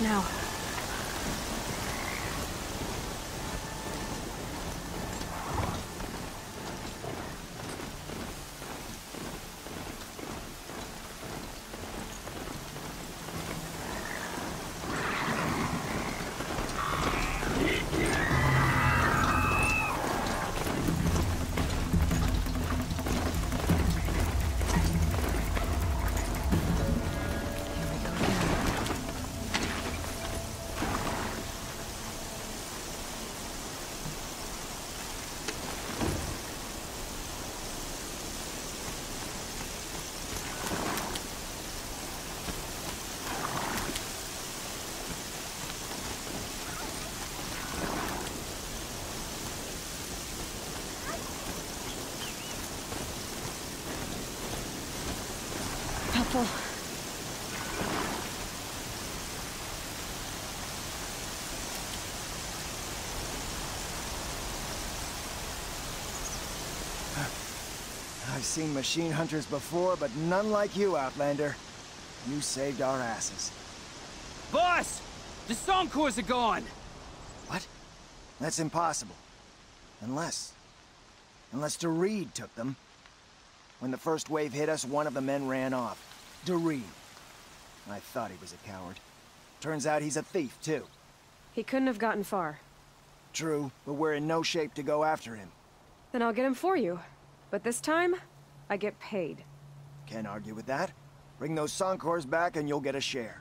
now. Helpful. I've seen machine hunters before, but none like you, Outlander. You saved our asses. Boss! The Soncors are gone! What? That's impossible. Unless... Unless Dorid took them. When the first wave hit us, one of the men ran off. Dorid. I thought he was a coward. Turns out he's a thief, too. He couldn't have gotten far. True, but we're in no shape to go after him. Then I'll get him for you. But this time, I get paid. Can't argue with that. Bring those Soncors back and you'll get a share.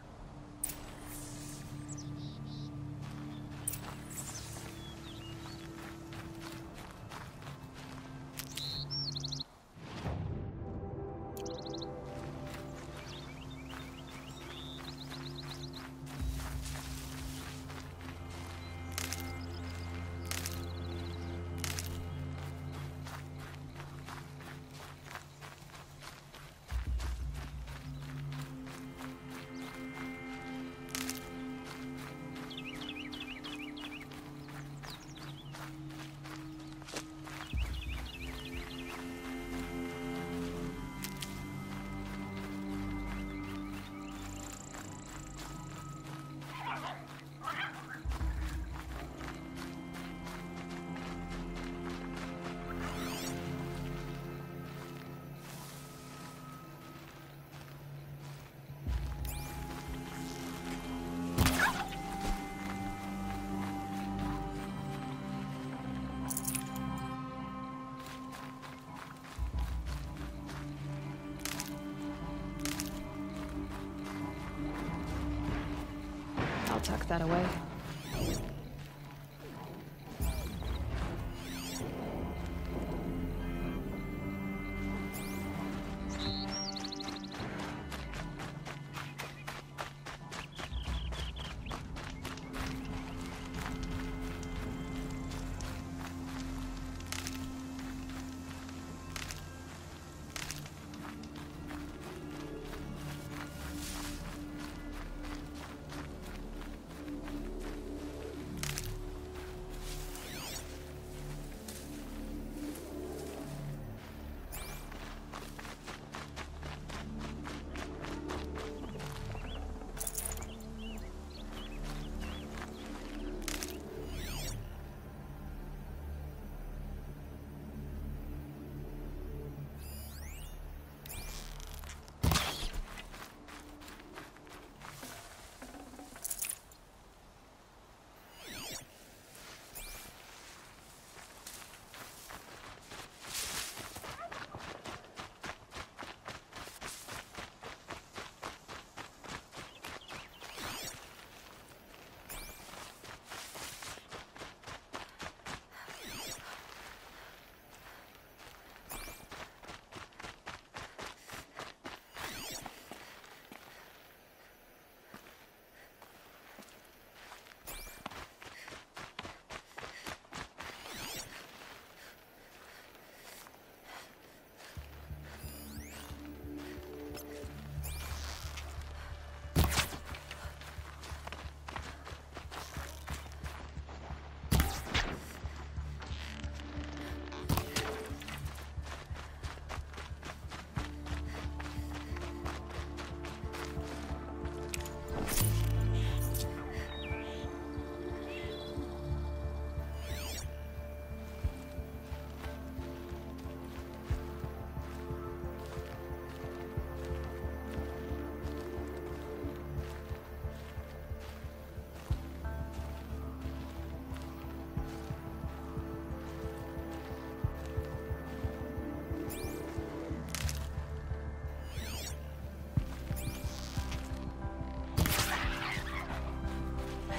Tuck that away.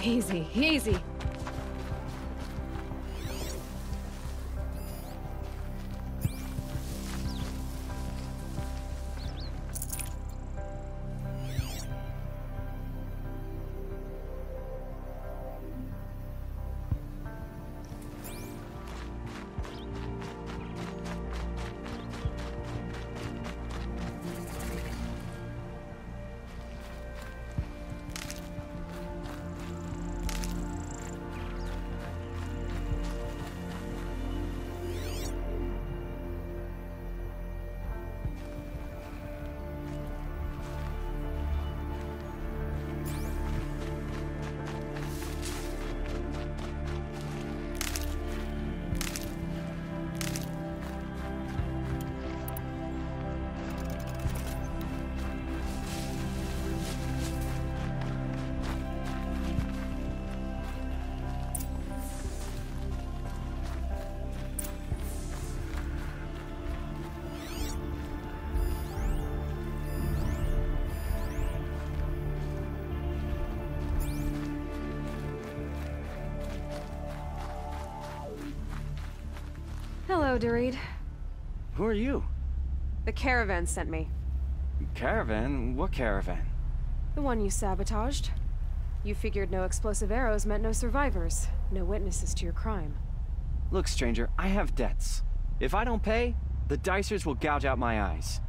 Easy, easy. Hello, Dorid. Who are you? The caravan sent me. Caravan? What caravan? The one you sabotaged. You figured no explosive arrows meant no survivors, no witnesses to your crime. Look, stranger, I have debts. If I don't pay, the Dicers will gouge out my eyes.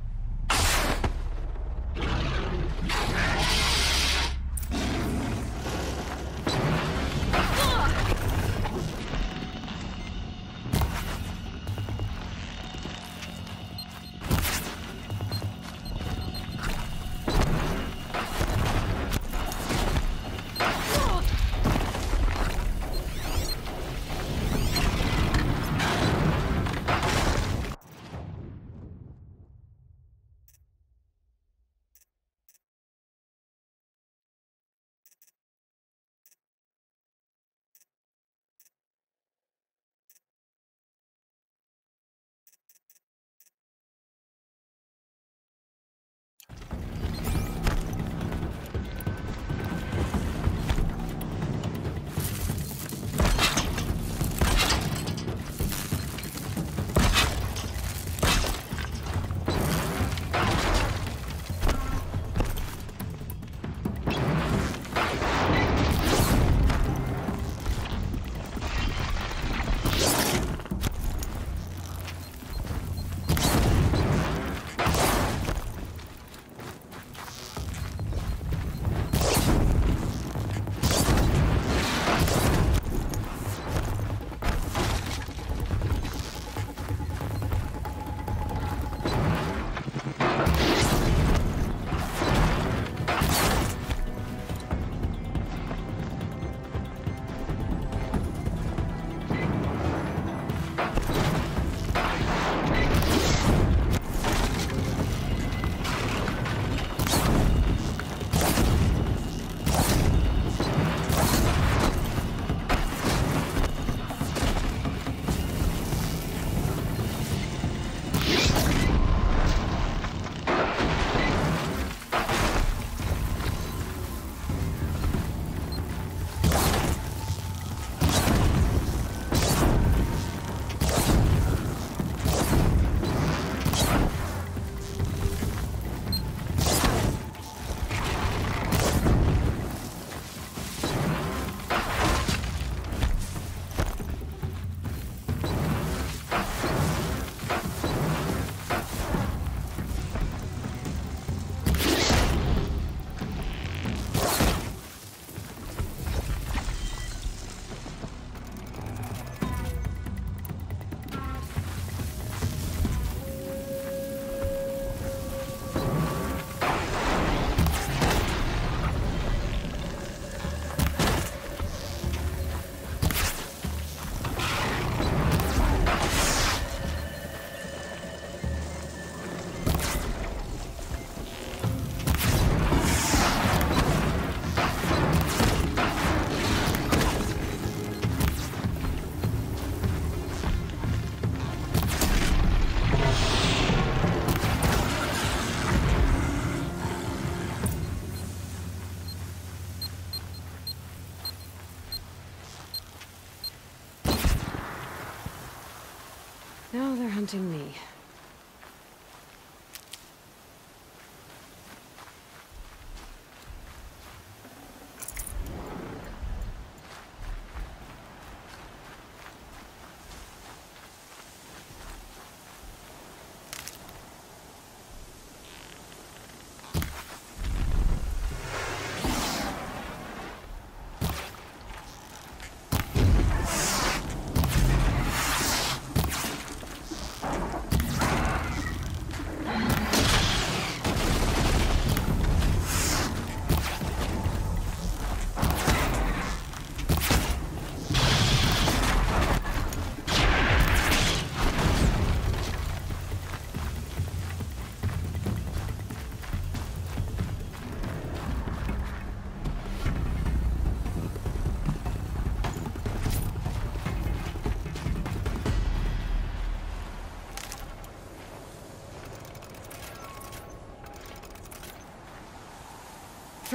Now me.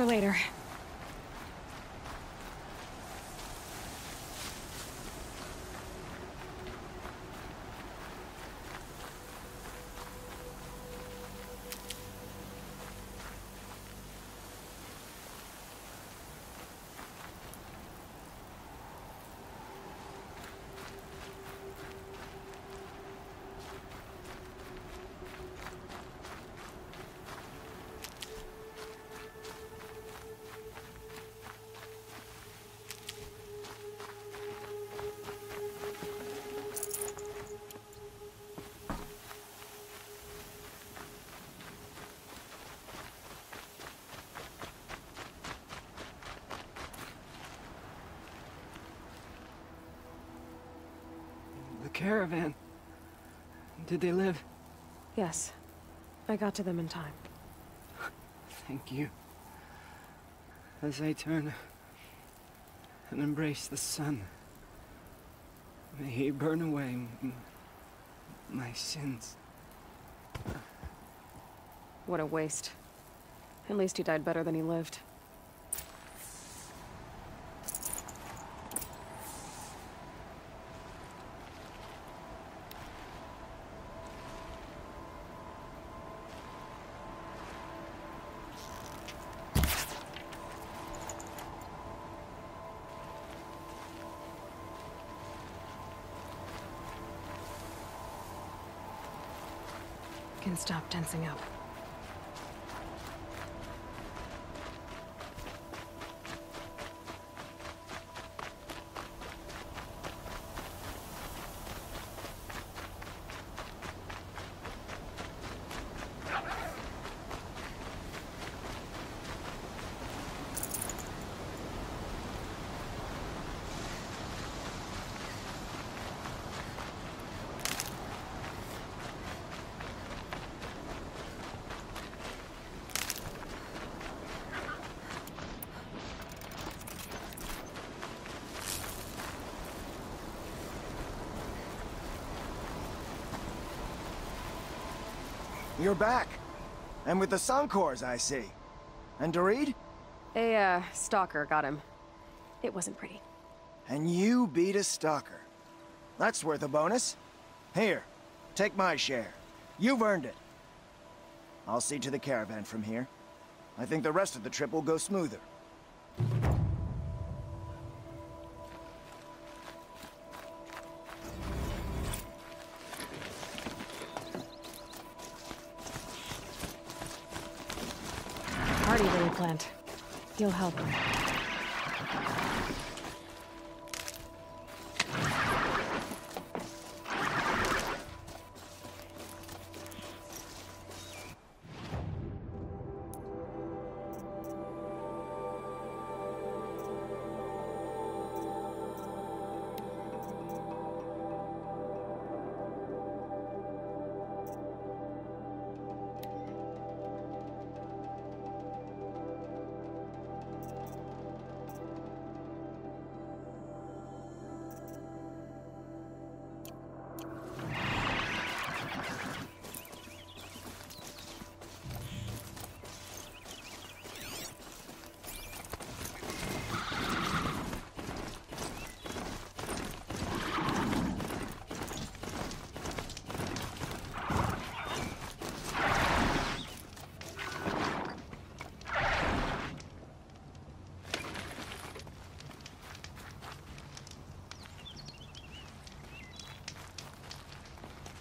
Later. Caravan. Did they live? Yes. I got to them in time. Thank you. As I turn and embrace the sun, may he burn away my sins. What a waste. At least he died better than he lived. Stop tensing up. You're back. And with the Suncors, I see. And Dorid? A, uh, stalker got him. It wasn't pretty. And you beat a stalker. That's worth a bonus. Here, take my share. You've earned it. I'll see to the caravan from here. I think the rest of the trip will go smoother. Help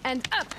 And up!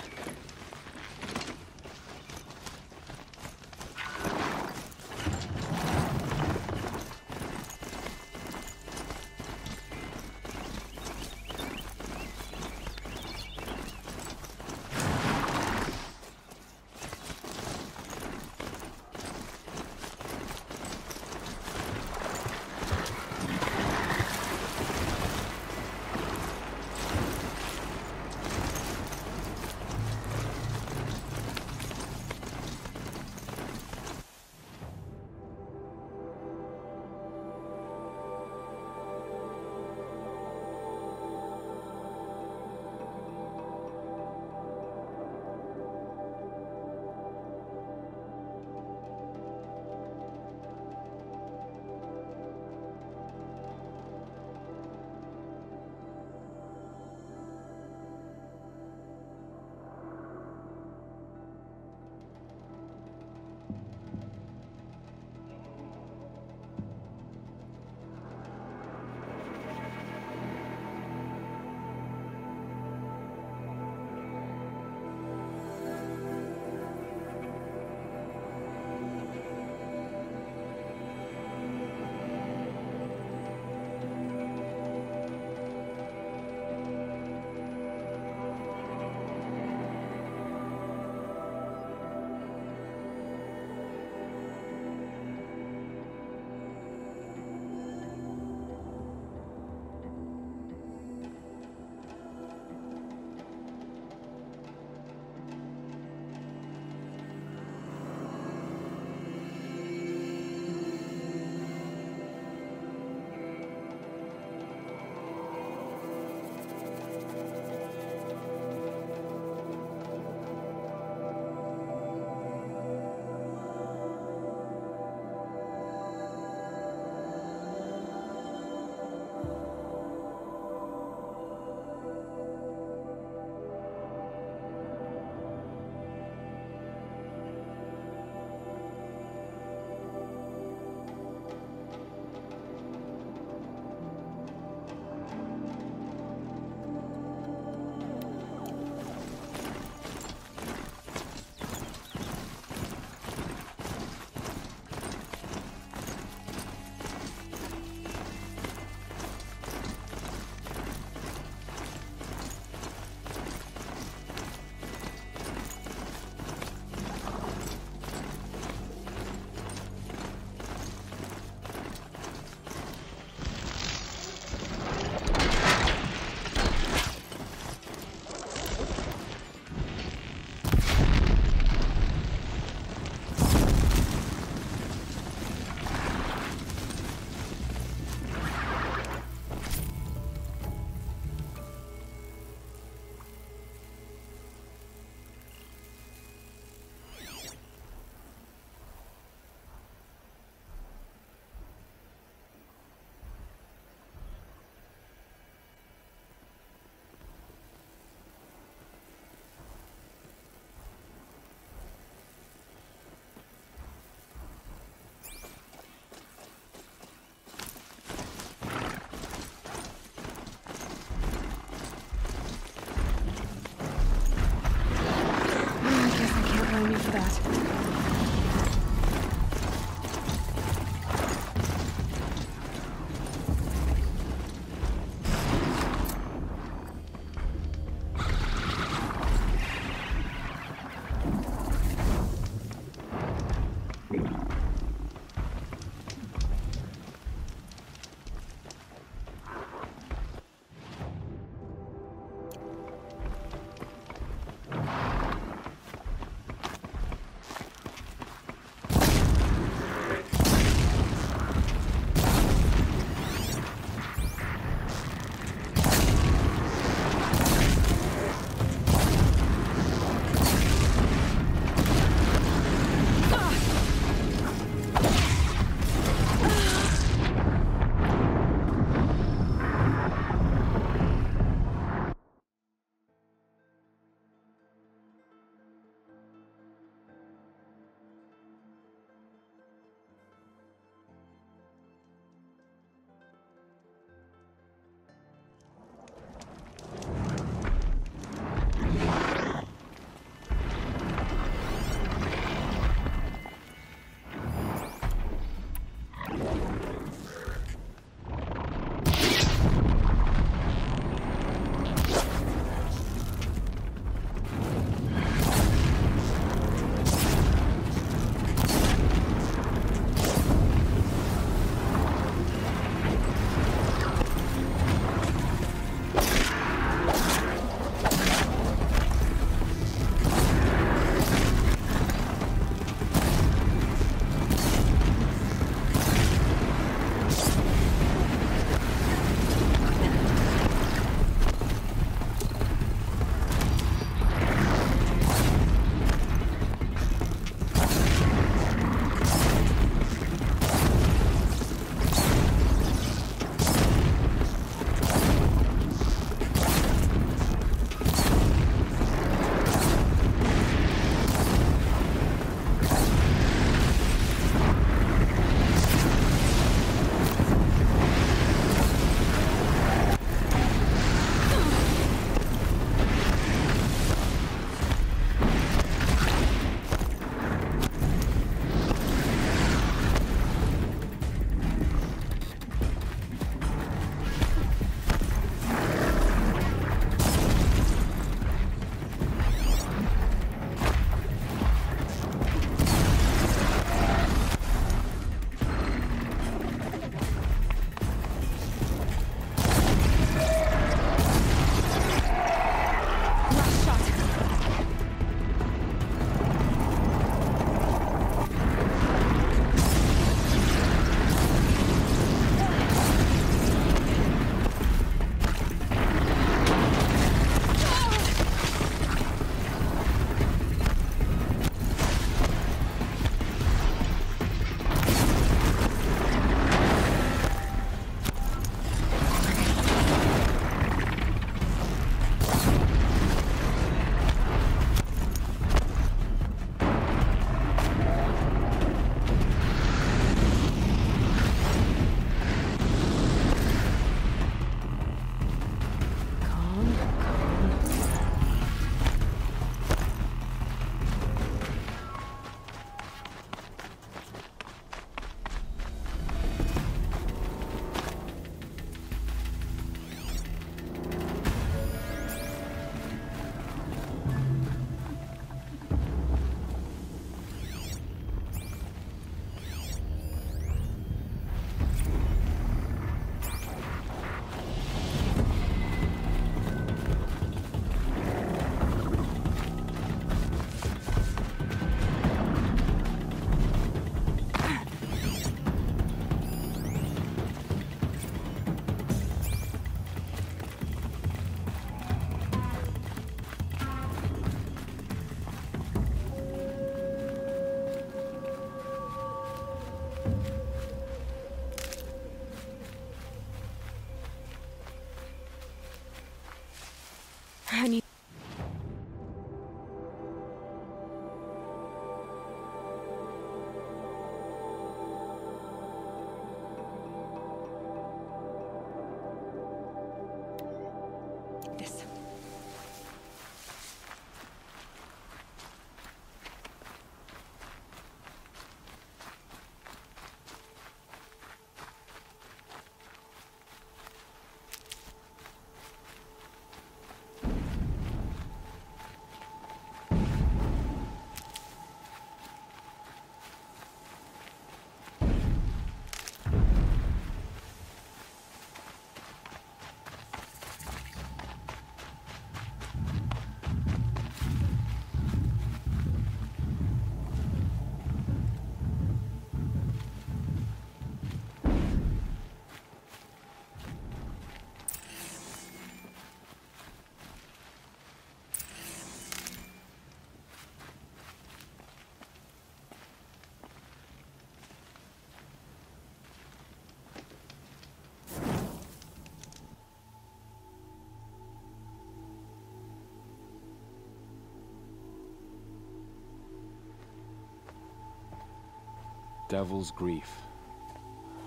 Devil's Grief.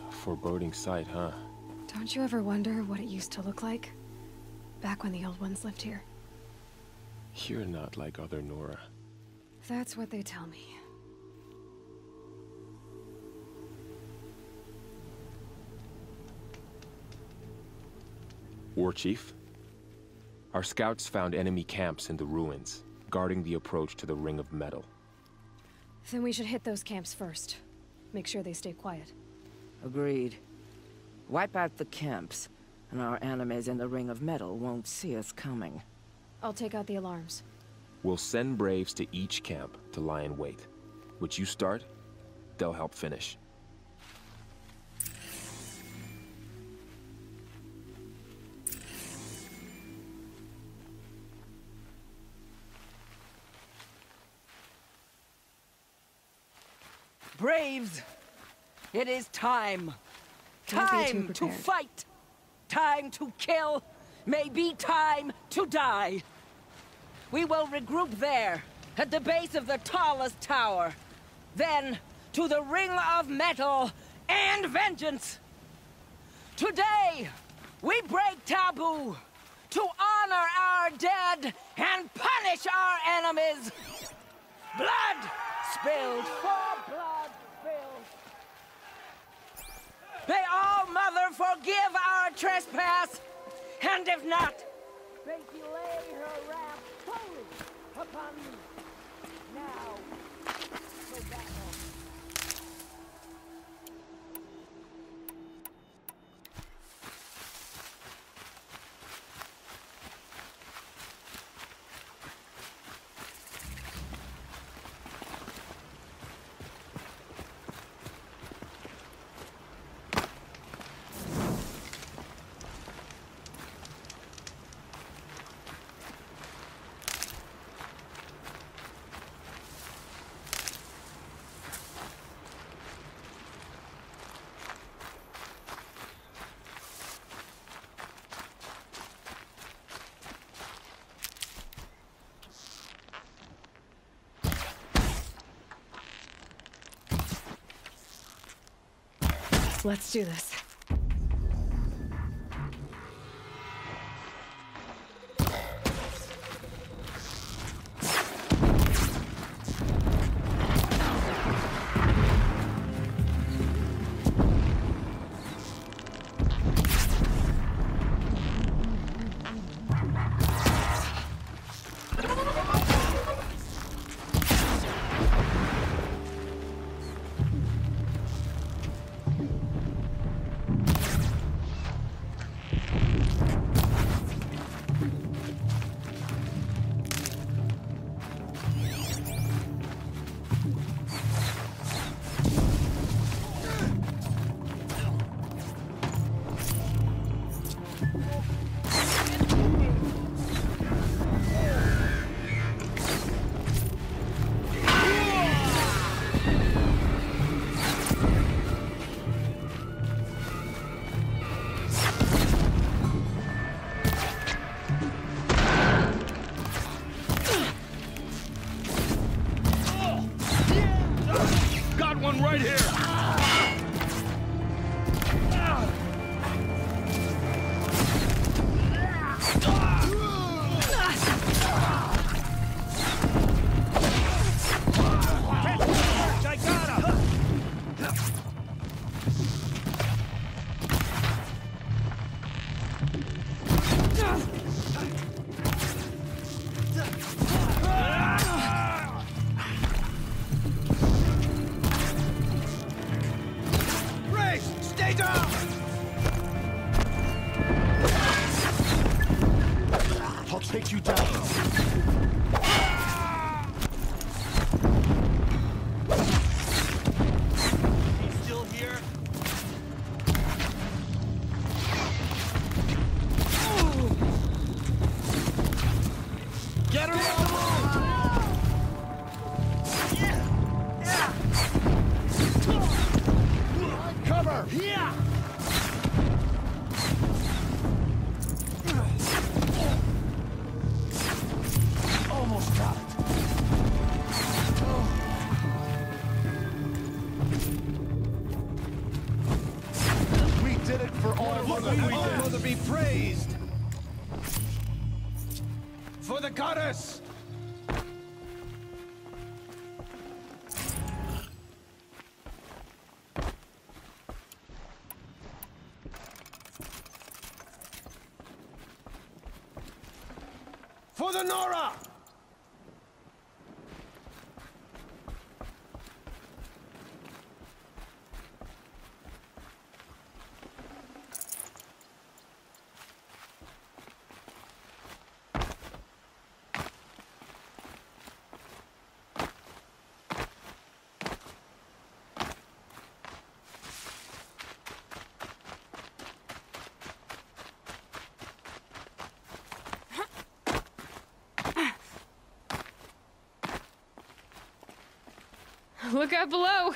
Foreboding sight, huh? Don't you ever wonder what it used to look like? Back when the old ones lived here. You're not like other Nora. That's what they tell me. War Chief? Our scouts found enemy camps in the ruins, guarding the approach to the Ring of Metal. Then we should hit those camps first. Make sure they stay quiet. Agreed. Wipe out the camps, and our enemies in the Ring of Metal won't see us coming. I'll take out the alarms. We'll send Braves to each camp to lie in wait. Which you start, they'll help finish. It is time! Can't be too Time to fight! Time to kill! Maybe time to die! We will regroup there, at the base of the tallest tower. Then, to the Ring of Metal and Vengeance! Today, we break taboo to honor our dead and punish our enemies! Blood spilled for blood spilled. May all mother forgive our trespass, and if not, may she lay her wrath fully upon me. Now, Let's do this. Mother be praised! For the goddess! For the Nora! Look out below!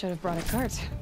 Should have brought a cart.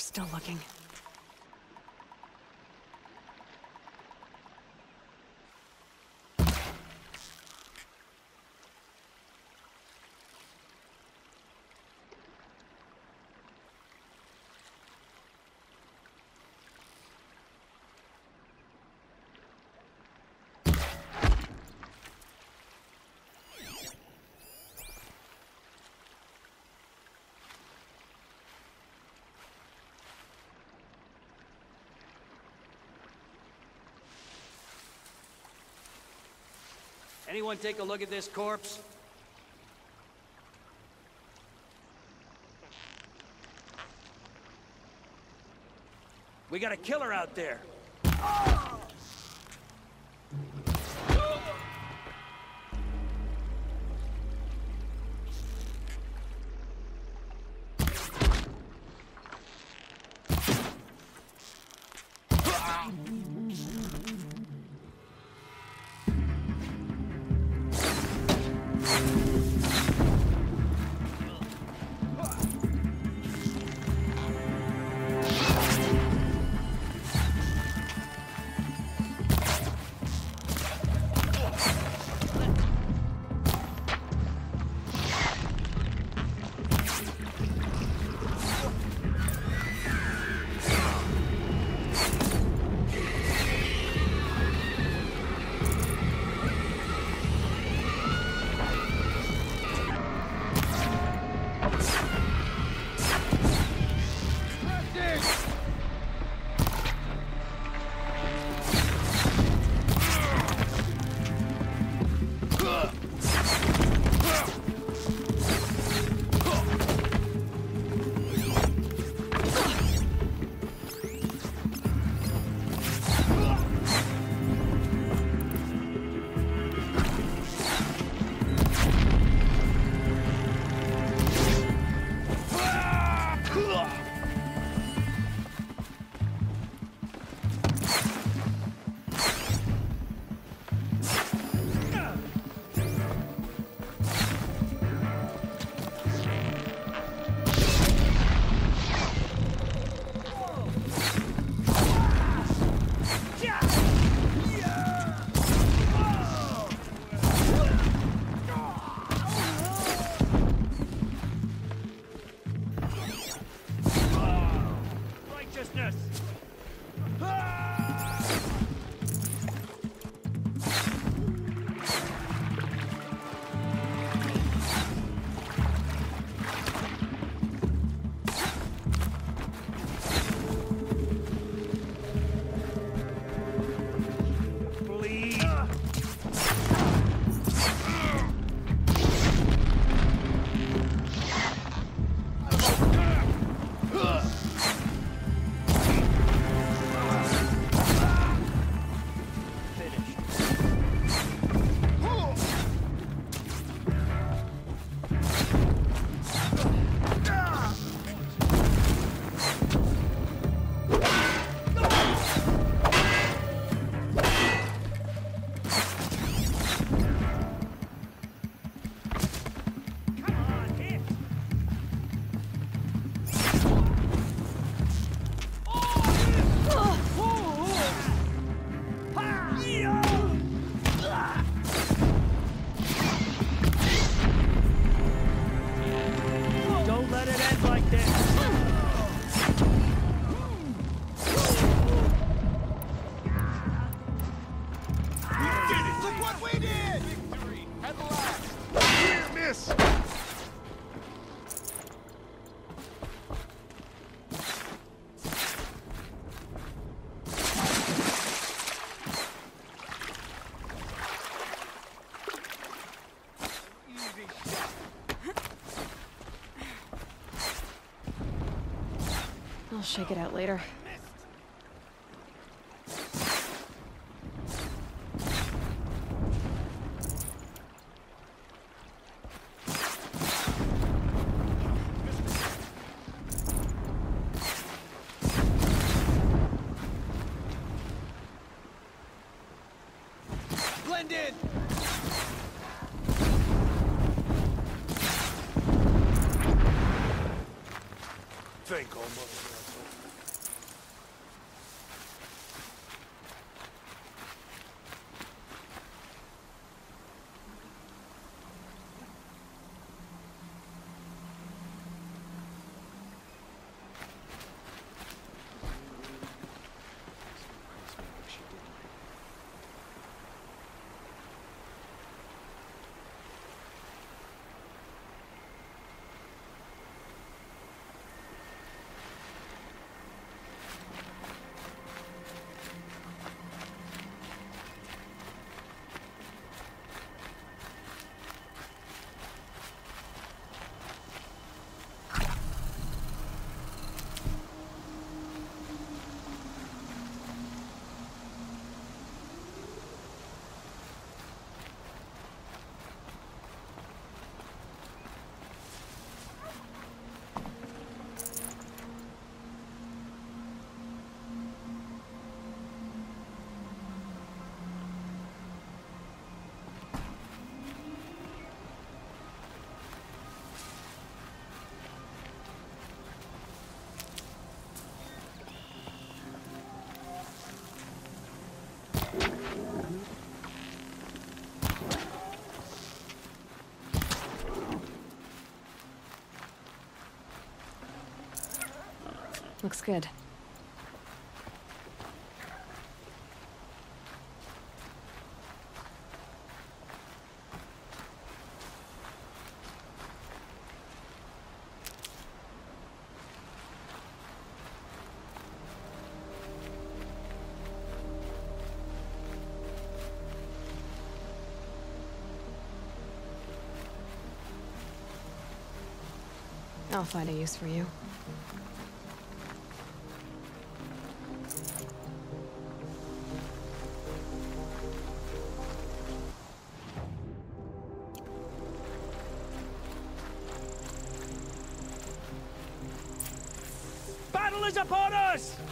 Still looking. Anyone take a look at this corpse? We got a killer out there. Oh! Shake it out later. Looks good. I'll find a use for you. Is upon us!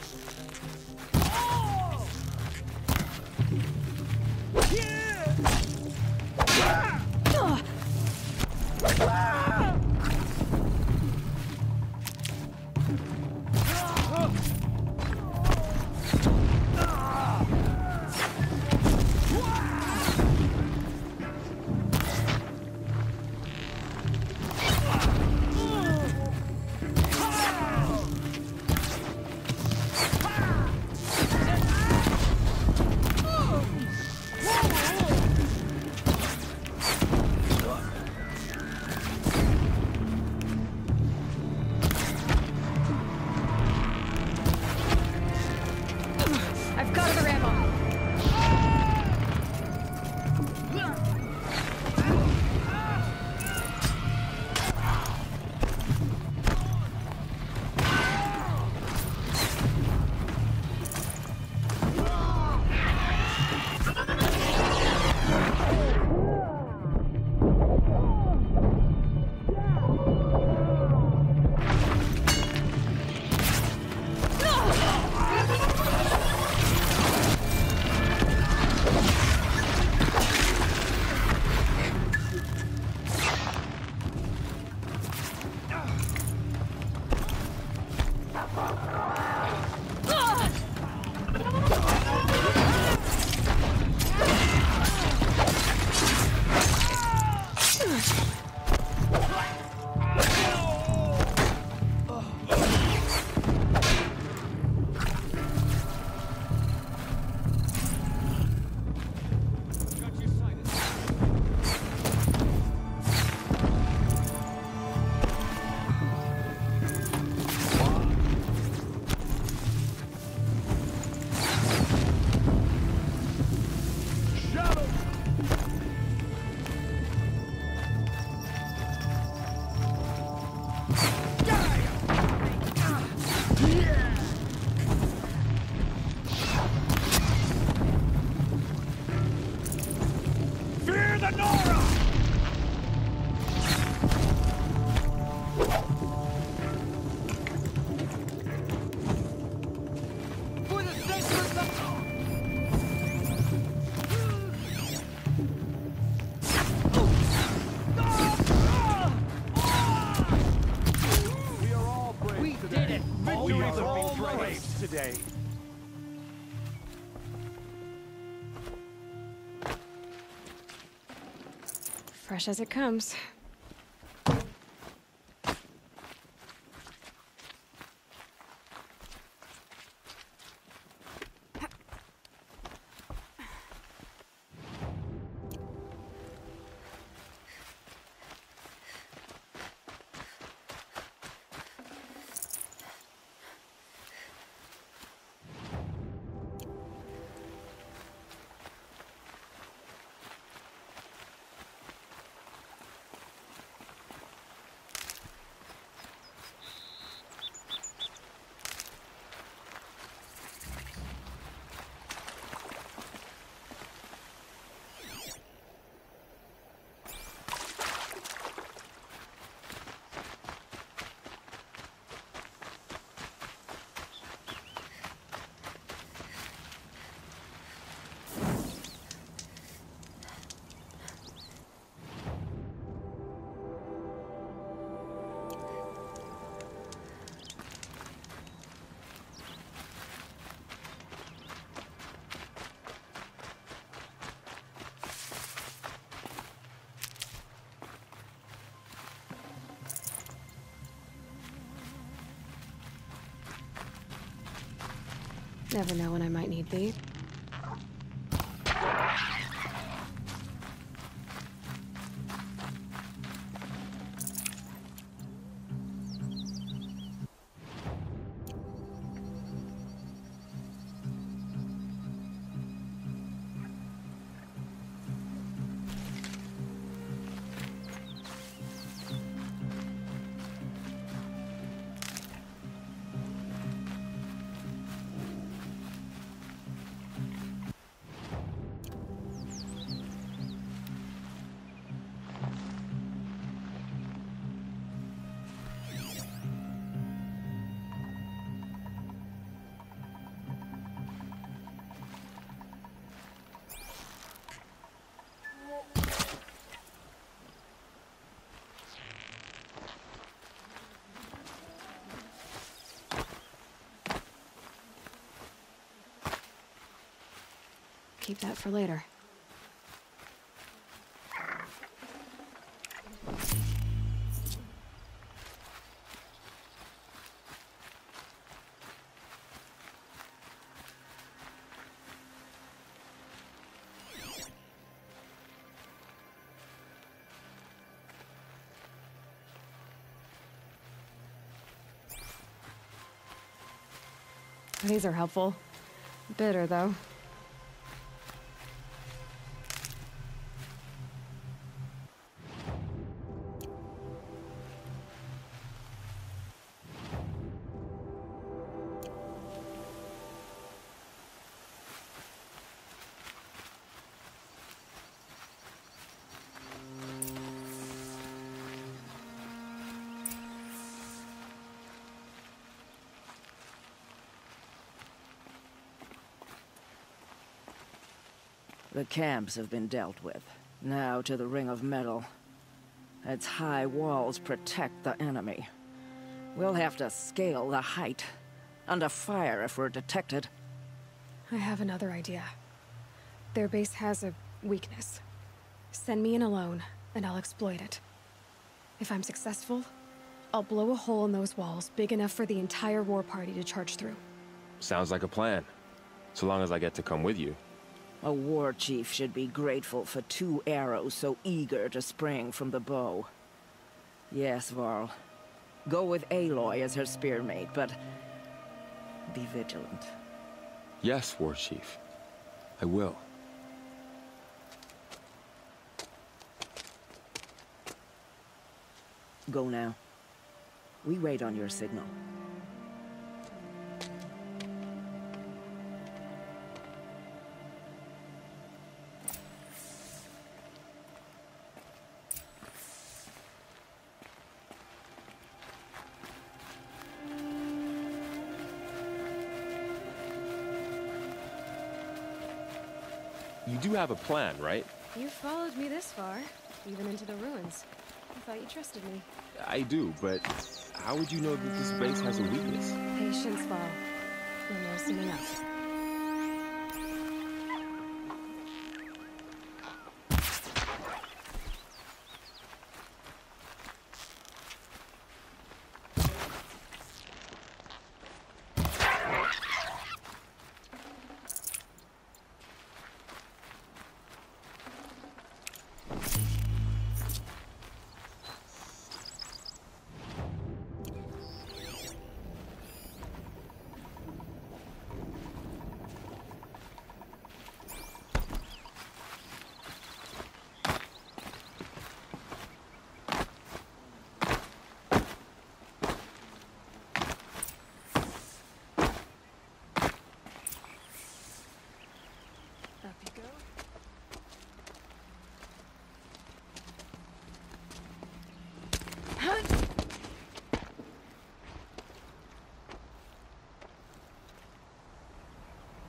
Fresh as it comes. Never know when I might need thee. Keep that for later. These are helpful. Bitter, though. The camps have been dealt with. Now to the Ring of Metal. Its high walls protect the enemy. We'll have to scale the height. Under fire if we're detected. I have another idea. Their base has a weakness. Send me in alone, and I'll exploit it. If I'm successful, I'll blow a hole in those walls big enough for the entire war party to charge through. Sounds like a plan. So long as I get to come with you. A war chief should be grateful for two arrows so eager to spring from the bow. Yes, Varl. Go with Aloy as her spearmate, but... be vigilant. Yes, War Chief. I will. Go now. We wait on your signal. Have a plan, right? You followed me this far, even into the ruins. I thought you trusted me. I do, but how would you know that this base has a weakness? Patience, Varl. You'll know soon enough.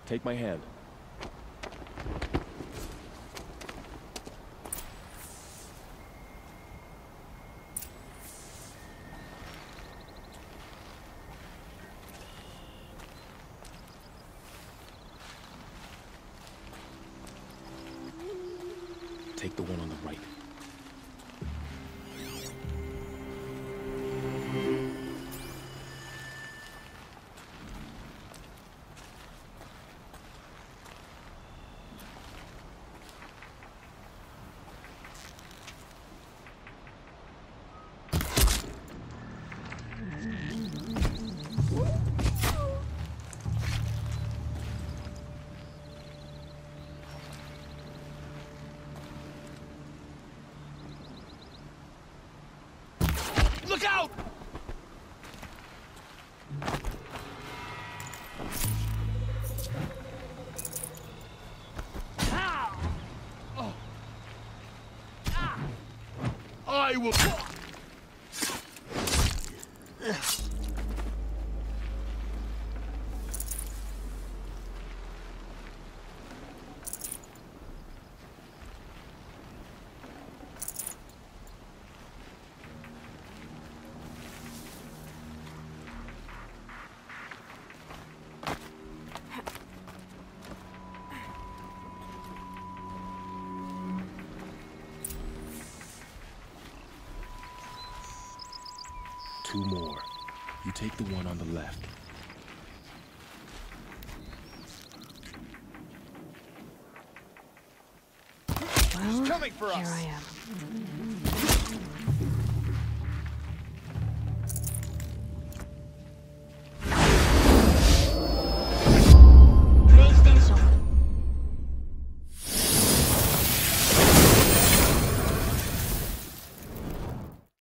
Take my hand. Take the one on the right. I will... Two more. You take the one on the left. Well, coming for here us. I am.